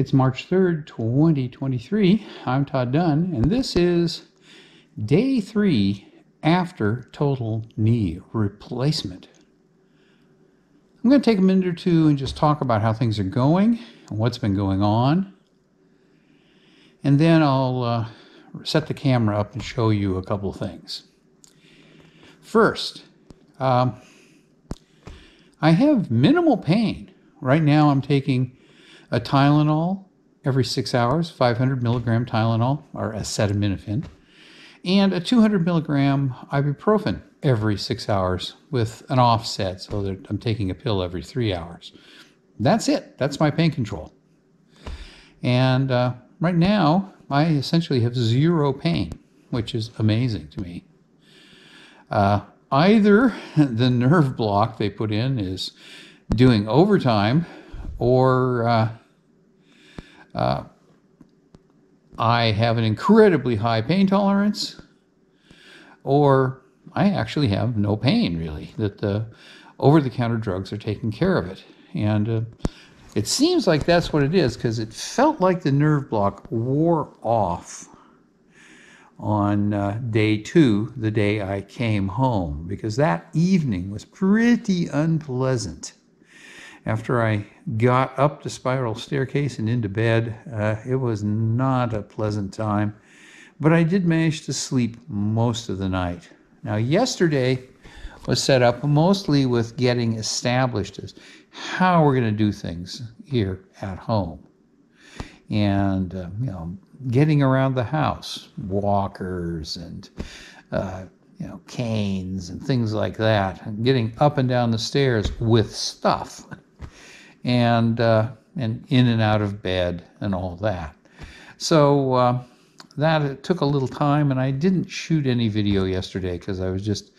It's March 3rd, 2023. I'm Todd Dunn, and this is day three after total knee replacement. I'm going to take a minute or two and just talk about how things are going and what's been going on. And then I'll uh, set the camera up and show you a couple of things. First, um, I have minimal pain. Right now, I'm taking a Tylenol every six hours, 500 milligram Tylenol or acetaminophen, and a 200 milligram ibuprofen every six hours with an offset so that I'm taking a pill every three hours. That's it. That's my pain control. And uh, right now, I essentially have zero pain, which is amazing to me. Uh, either the nerve block they put in is doing overtime or uh, uh, I have an incredibly high pain tolerance, or I actually have no pain really, that the over the counter drugs are taking care of it. And uh, it seems like that's what it is because it felt like the nerve block wore off on uh, day two, the day I came home, because that evening was pretty unpleasant after I got up the spiral staircase and into bed, uh, it was not a pleasant time, but I did manage to sleep most of the night. Now, yesterday was set up mostly with getting established as how we're going to do things here at home. And, uh, you know, getting around the house, walkers and, uh, you know, canes and things like that, and getting up and down the stairs with stuff and uh, and in and out of bed and all that. So uh, that took a little time, and I didn't shoot any video yesterday because I was just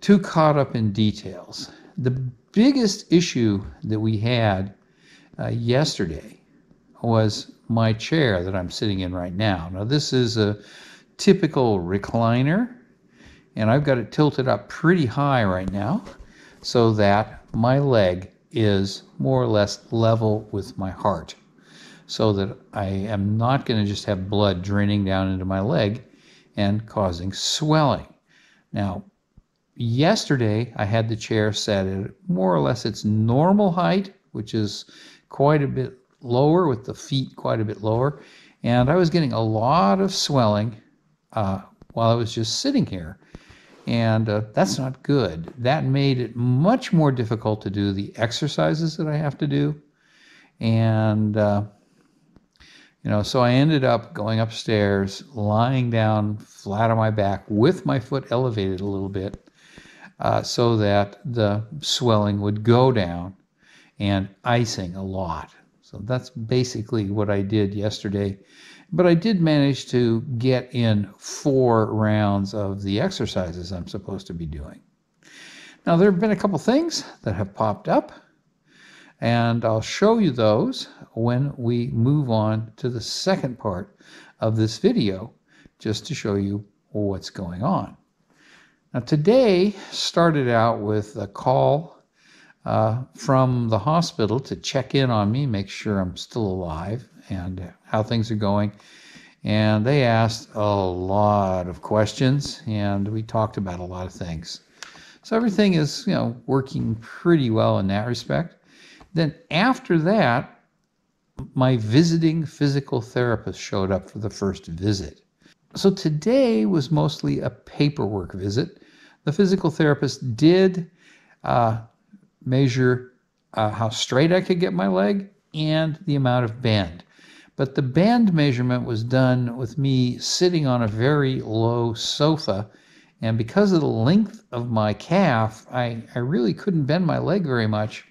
too caught up in details. The biggest issue that we had uh, yesterday was my chair that I'm sitting in right now. Now, this is a typical recliner, and I've got it tilted up pretty high right now so that my leg is more or less level with my heart so that I am not going to just have blood draining down into my leg and causing swelling. Now, yesterday I had the chair set at more or less its normal height, which is quite a bit lower, with the feet quite a bit lower, and I was getting a lot of swelling uh, while I was just sitting here. And uh, that's not good. That made it much more difficult to do the exercises that I have to do. And, uh, you know, so I ended up going upstairs, lying down flat on my back with my foot elevated a little bit uh, so that the swelling would go down and icing a lot. So that's basically what I did yesterday but I did manage to get in four rounds of the exercises I'm supposed to be doing. Now, there have been a couple things that have popped up, and I'll show you those when we move on to the second part of this video, just to show you what's going on. Now, today started out with a call uh, from the hospital to check in on me, make sure I'm still alive, and how things are going. And they asked a lot of questions, and we talked about a lot of things. So everything is, you know, working pretty well in that respect. Then after that, my visiting physical therapist showed up for the first visit. So today was mostly a paperwork visit. The physical therapist did uh, measure uh, how straight I could get my leg and the amount of bend. But the bend measurement was done with me sitting on a very low sofa. And because of the length of my calf, I, I really couldn't bend my leg very much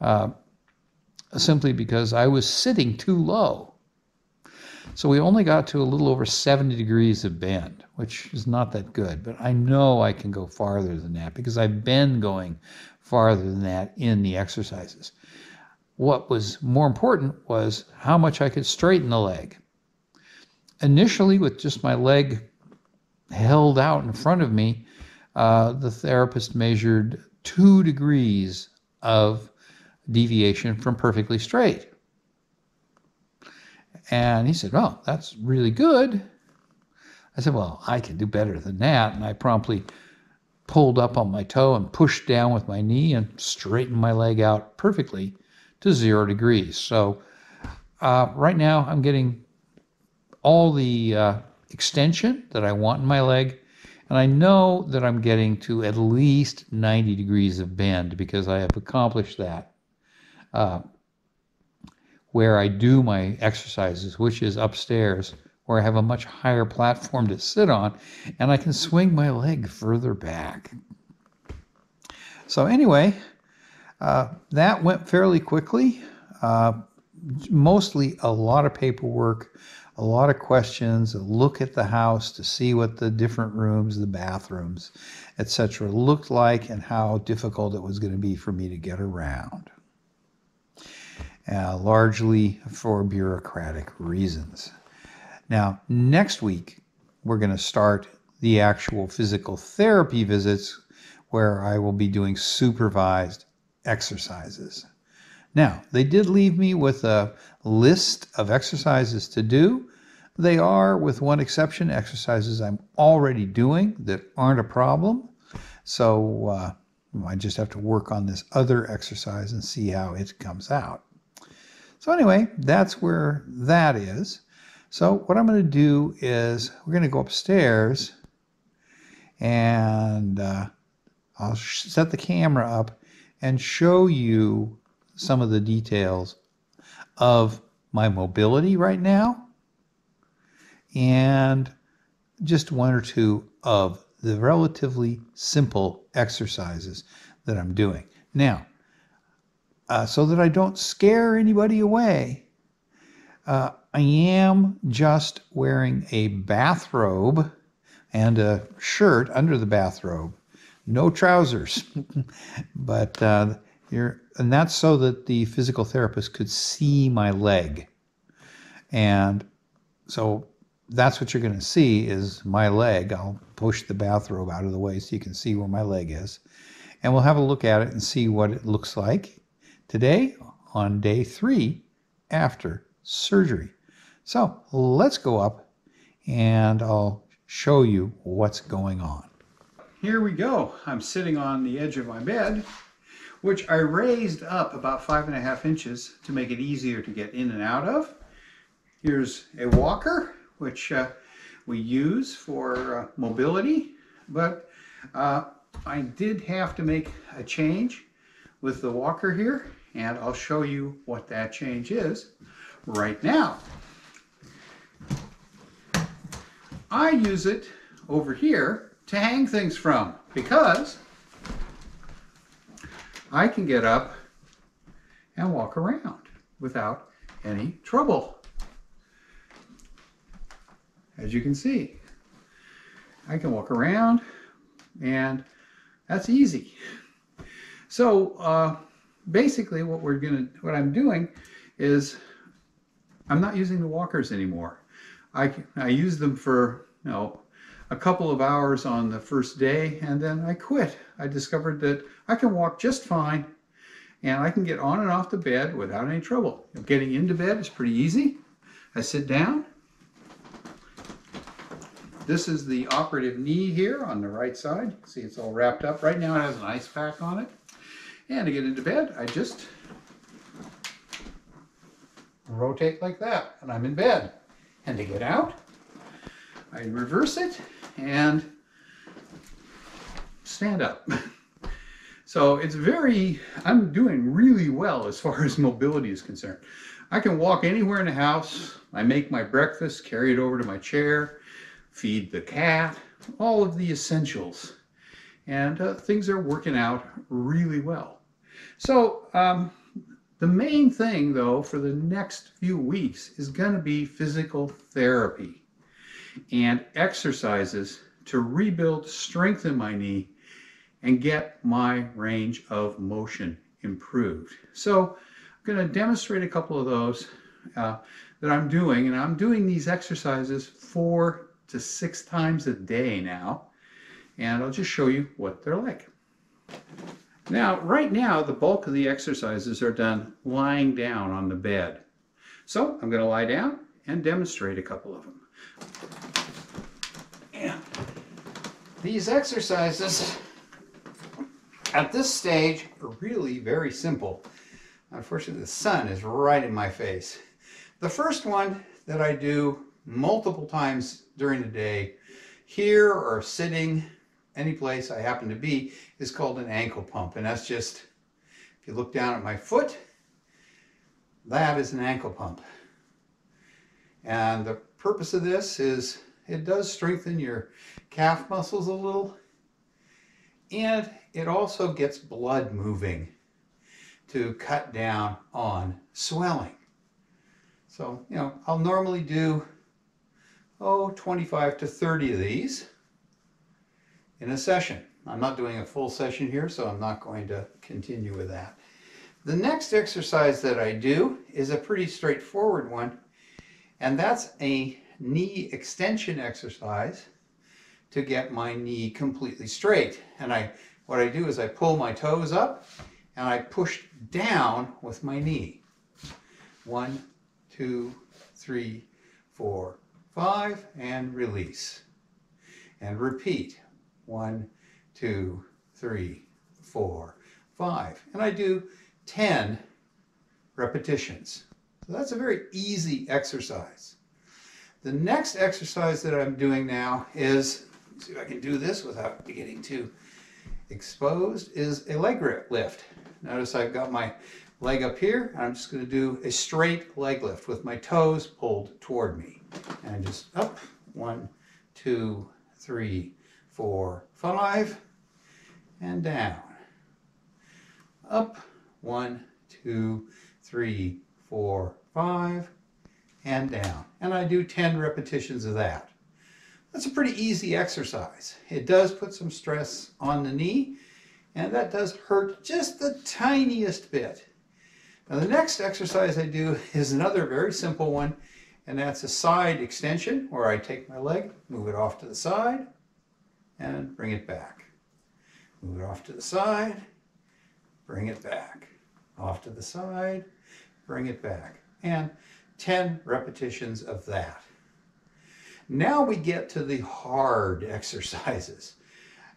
uh, simply because I was sitting too low. So we only got to a little over 70 degrees of bend, which is not that good. But I know I can go farther than that because I've been going farther than that in the exercises. What was more important was how much I could straighten the leg. Initially, with just my leg held out in front of me, uh, the therapist measured two degrees of deviation from perfectly straight. And he said, Oh, that's really good. I said, Well, I can do better than that. And I promptly pulled up on my toe and pushed down with my knee and straightened my leg out perfectly to zero degrees. So uh, right now I'm getting all the uh, extension that I want in my leg. And I know that I'm getting to at least 90 degrees of bend because I have accomplished that uh, where I do my exercises, which is upstairs, where I have a much higher platform to sit on, and I can swing my leg further back. So, anyway, that went fairly quickly. Uh, mostly a lot of paperwork, a lot of questions, a look at the house to see what the different rooms, the bathrooms, etc., looked like and how difficult it was going to be for me to get around. Uh, largely for bureaucratic reasons. Now, next week, we're going to start the actual physical therapy visits where I will be doing supervised exercises. Now, they did leave me with a list of exercises to do. They are, with one exception, exercises I'm already doing that aren't a problem. So uh, I just have to work on this other exercise and see how it comes out. So, anyway, that's where that is. So what I'm going to do is we're going to go upstairs and uh, I'll set the camera up and show you some of the details of my mobility right now and just one or two of the relatively simple exercises that I'm doing. Now, uh, so that I don't scare anybody away, uh, I am just wearing a bathrobe and a shirt under the bathrobe, no trousers. but uh, you're, and that's so that the physical therapist could see my leg. And so that's what you're going to see is my leg. I'll push the bathrobe out of the way so you can see where my leg is. And we'll have a look at it and see what it looks like today on day three after surgery. So let's go up and I'll show you what's going on. Here we go. I'm sitting on the edge of my bed, which I raised up about five and a half inches to make it easier to get in and out of. Here's a walker, which uh, we use for uh, mobility, but uh, I did have to make a change with the walker here, and I'll show you what that change is right now. I use it over here to hang things from because I can get up and walk around without any trouble. As you can see, I can walk around and that's easy. So uh, basically what we're gonna, what I'm doing is I'm not using the walkers anymore. I, I use them for, you know, a couple of hours on the first day and then I quit. I discovered that I can walk just fine and I can get on and off the bed without any trouble. Getting into bed is pretty easy. I sit down. This is the operative knee here on the right side. See it's all wrapped up. Right now it has an ice pack on it. And to get into bed, I just rotate like that and I'm in bed. And to get out, I reverse it and stand up. so it's very, I'm doing really well as far as mobility is concerned. I can walk anywhere in the house. I make my breakfast, carry it over to my chair, feed the cat, all of the essentials. And uh, things are working out really well. So um, the main thing, though, for the next few weeks is going to be physical therapy and exercises to rebuild strength in my knee and get my range of motion improved. So I'm going to demonstrate a couple of those uh, that I'm doing, and I'm doing these exercises four to six times a day now, and I'll just show you what they're like. Now, right now, the bulk of the exercises are done lying down on the bed. So I'm going to lie down and demonstrate a couple of them. And these exercises at this stage are really very simple. Unfortunately, the sun is right in my face. The first one that I do multiple times during the day, here or sitting, any place I happen to be, is called an ankle pump. And that's just, if you look down at my foot, that is an ankle pump. And the purpose of this is it does strengthen your calf muscles a little and it also gets blood moving to cut down on swelling. So, you know, I'll normally do, oh, 25 to 30 of these in a session. I'm not doing a full session here, so I'm not going to continue with that. The next exercise that I do is a pretty straightforward one, and that's a knee extension exercise to get my knee completely straight. And I, what I do is I pull my toes up and I push down with my knee. One, two, three, four, five, and release. And repeat. One, two, three, four, five. And I do 10 repetitions. So that's a very easy exercise. The next exercise that I'm doing now is, see if I can do this without getting too exposed, is a leg lift. Notice I've got my leg up here. I'm just going to do a straight leg lift with my toes pulled toward me. And just up, one, two, three, four, five, and down. Up, one, two, three, four, five, and down. And I do 10 repetitions of that. That's a pretty easy exercise. It does put some stress on the knee, and that does hurt just the tiniest bit. Now the next exercise I do is another very simple one, and that's a side extension where I take my leg, move it off to the side, and bring it back. Move it off to the side, bring it back. Off to the side, bring it back. And 10 repetitions of that. Now we get to the hard exercises.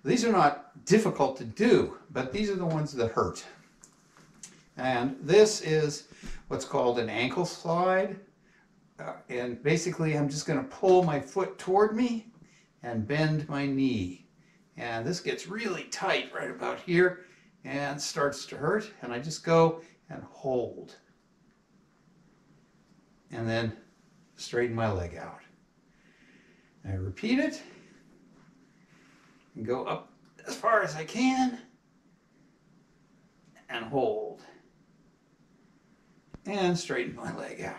These are not difficult to do, but these are the ones that hurt. And this is what's called an ankle slide. Uh, and basically I'm just going to pull my foot toward me and bend my knee. And this gets really tight right about here and starts to hurt. And I just go and hold and then straighten my leg out. I repeat it and go up as far as I can and hold and straighten my leg out.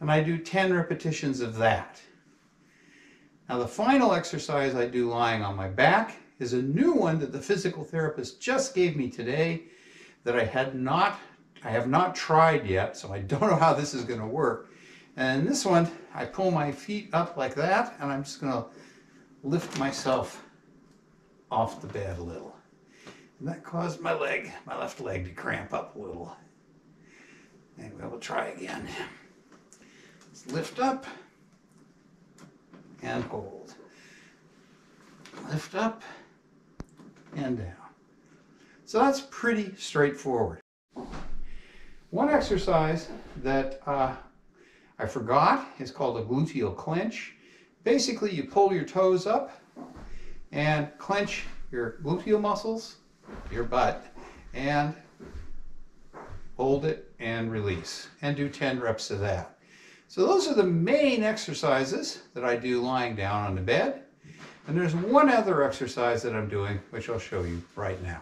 And I do 10 repetitions of that. Now the final exercise I do lying on my back is a new one that the physical therapist just gave me today that I had not I have not tried yet, so I don't know how this is going to work. And this one, I pull my feet up like that, and I'm just going to lift myself off the bed a little. And that caused my leg, my left leg, to cramp up a little. Anyway, we'll try again. Let's lift up and hold. Lift up and down. So that's pretty straightforward. One exercise that uh, I forgot is called a gluteal clench. Basically, you pull your toes up and clench your gluteal muscles, your butt, and hold it and release, and do 10 reps of that. So those are the main exercises that I do lying down on the bed. And there's one other exercise that I'm doing, which I'll show you right now.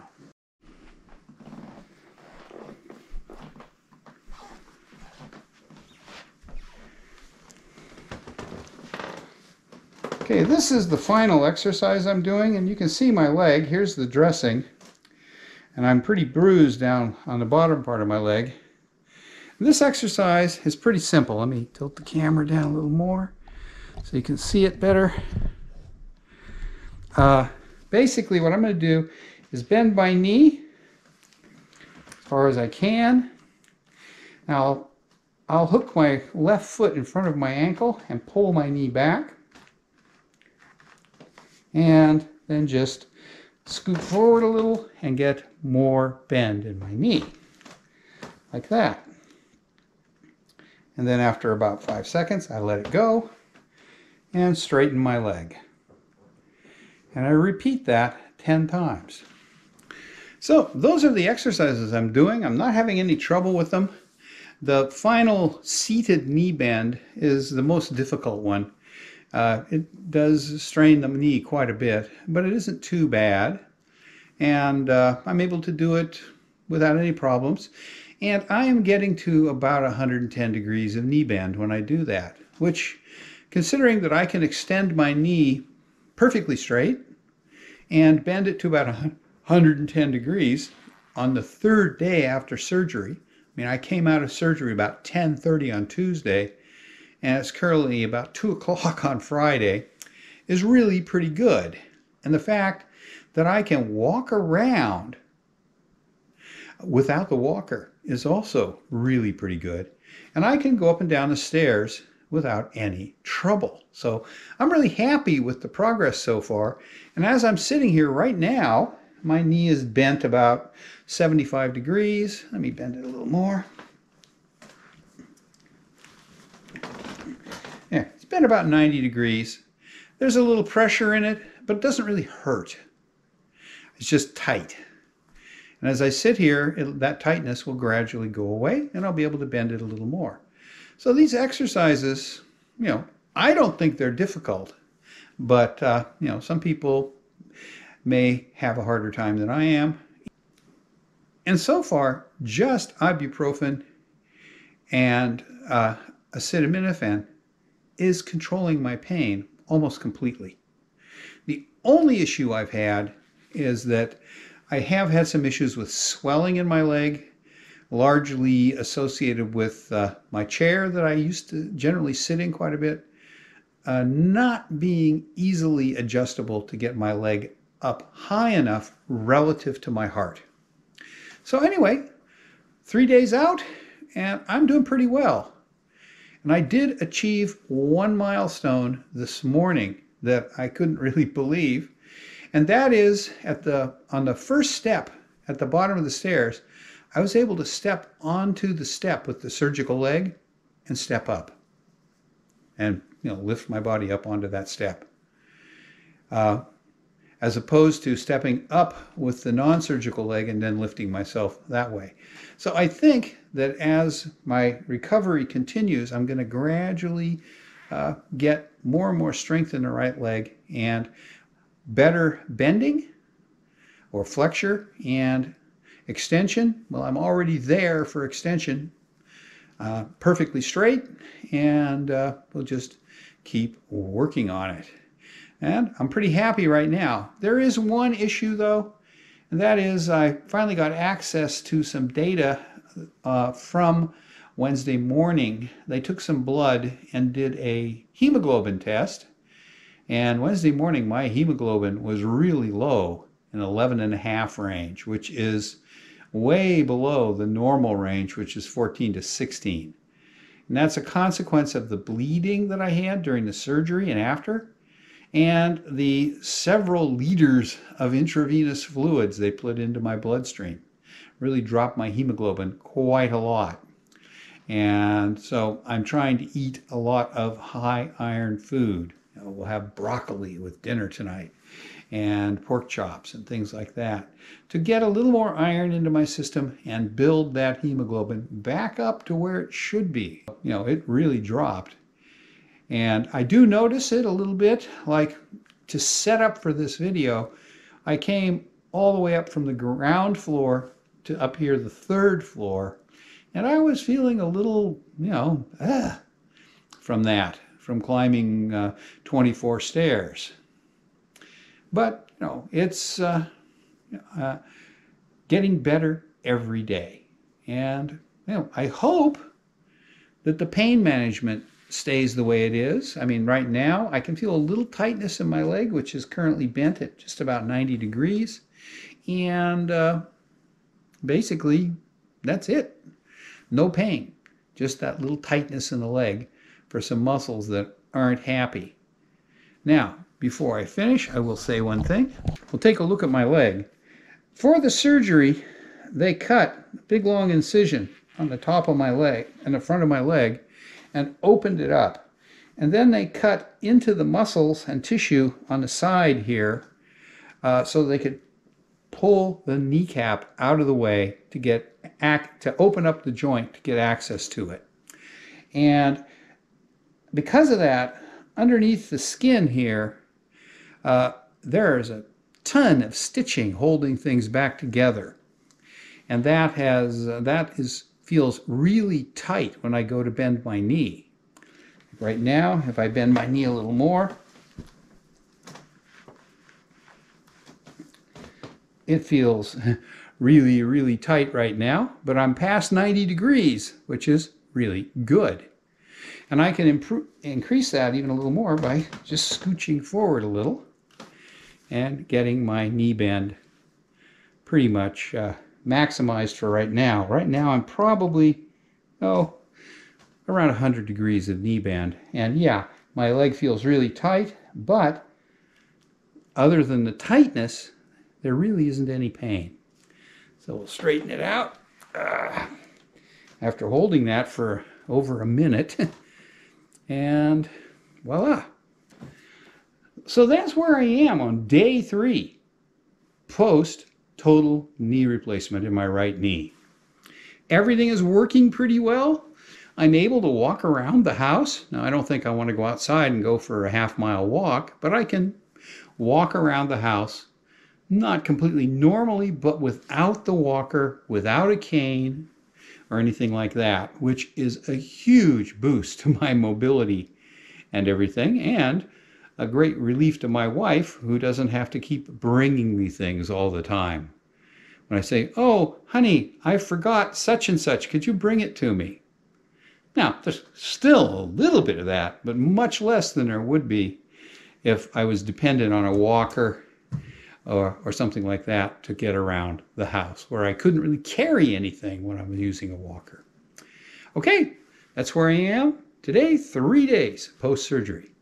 Okay, this is the final exercise I'm doing, and you can see my leg. Here's the dressing, and I'm pretty bruised down on the bottom part of my leg. This exercise is pretty simple. Let me tilt the camera down a little more so you can see it better. Uh, basically, what I'm going to do is bend my knee as far as I can. Now, I'll hook my left foot in front of my ankle and pull my knee back. And then just scoop forward a little and get more bend in my knee. Like that. And then after about five seconds, I let it go and straighten my leg. And I repeat that 10 times. So those are the exercises I'm doing. I'm not having any trouble with them. The final seated knee bend is the most difficult one. Uh, it does strain the knee quite a bit, but it isn't too bad. And uh, I'm able to do it without any problems. And I am getting to about 110 degrees of knee bend when I do that, which, considering that I can extend my knee perfectly straight and bend it to about 110 degrees on the third day after surgery. I mean, I came out of surgery about 10:30 on Tuesday, and it's currently about 2 o'clock on Friday, is really pretty good. And the fact that I can walk around without the walker is also really pretty good. And I can go up and down the stairs without any trouble. So I'm really happy with the progress so far. And as I'm sitting here right now, my knee is bent about 75 degrees. Let me bend it a little more. Bent about 90 degrees. There's a little pressure in it, but it doesn't really hurt. It's just tight. And as I sit here, it, that tightness will gradually go away and I'll be able to bend it a little more. So these exercises, you know, I don't think they're difficult, but, uh, you know, some people may have a harder time than I am. And so far, just ibuprofen and uh, acetaminophen is controlling my pain almost completely. The only issue I've had is that I have had some issues with swelling in my leg, largely associated with uh, my chair that I used to generally sit in quite a bit, uh, not being easily adjustable to get my leg up high enough relative to my heart. So, anyway, three days out, and I'm doing pretty well. And I did achieve one milestone this morning that I couldn't really believe. And that is at the on the first step at the bottom of the stairs, I was able to step onto the step with the surgical leg and step up and you know lift my body up onto that step. Uh, as opposed to stepping up with the non-surgical leg and then lifting myself that way. So I think that as my recovery continues, I'm going to gradually uh, get more and more strength in the right leg and better bending or flexure and extension. Well, I'm already there for extension, uh, perfectly straight, and uh, we'll just keep working on it. And I'm pretty happy right now. There is one issue though, and that is I finally got access to some data uh, from Wednesday morning. They took some blood and did a hemoglobin test and Wednesday morning, my hemoglobin was really low in 11 and a half range, which is way below the normal range, which is 14 to 16. And that's a consequence of the bleeding that I had during the surgery and after, and the several liters of intravenous fluids they put into my bloodstream. Really dropped my hemoglobin quite a lot. And so I'm trying to eat a lot of high iron food. We'll have broccoli with dinner tonight and pork chops and things like that to get a little more iron into my system and build that hemoglobin back up to where it should be. You know, it really dropped. And I do notice it a little bit, like to set up for this video, I came all the way up from the ground floor to up here, the third floor, and I was feeling a little, you know, ah, from that from climbing uh, 24 stairs. But, you know, it's uh, uh, getting better every day. And, you know, I hope that the pain management stays the way it is. I mean, right now I can feel a little tightness in my leg, which is currently bent at just about 90 degrees. And uh, basically, that's it. No pain. just that little tightness in the leg for some muscles that aren't happy. Now, before I finish, I will say one thing. We'll take a look at my leg. For the surgery, they cut a big long incision on the top of my leg and the front of my leg and opened it up. And then they cut into the muscles and tissue on the side here uh, so they could pull the kneecap out of the way to get act to open up the joint to get access to it. And because of that, underneath the skin here, uh, there is a ton of stitching holding things back together. And that has uh, that is feels really tight when I go to bend my knee. Right now, if I bend my knee a little more, it feels really, really tight right now, but I'm past 90 degrees, which is really good. And I can improve, increase that even a little more by just scooching forward a little and getting my knee bend pretty much uh, maximized for right now. Right now I'm probably, oh, around 100 degrees of knee bend. And yeah, my leg feels really tight, but other than the tightness, there really isn't any pain. So we'll straighten it out. Uh, after holding that for over a minute, and voila. So that's where I am on day three, post total knee replacement in my right knee. Everything is working pretty well. I'm able to walk around the house. Now, I don't think I want to go outside and go for a half mile walk, but I can walk around the house, not completely normally, but without the walker, without a cane, or anything like that, which is a huge boost to my mobility and everything, and a great relief to my wife, who doesn't have to keep bringing me things all the time. When I say, Oh, honey, I forgot such and such, could you bring it to me? Now, there's still a little bit of that, but much less than there would be if I was dependent on a walker or, or something like that to get around the house, where I couldn't really carry anything when I was using a walker. Okay, that's where I am today, three days post surgery.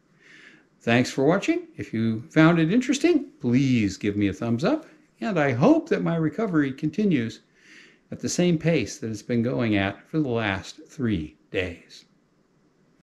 Thanks for watching. If you found it interesting, please give me a thumbs up, and I hope that my recovery continues at the same pace that it's been going at for the last three days.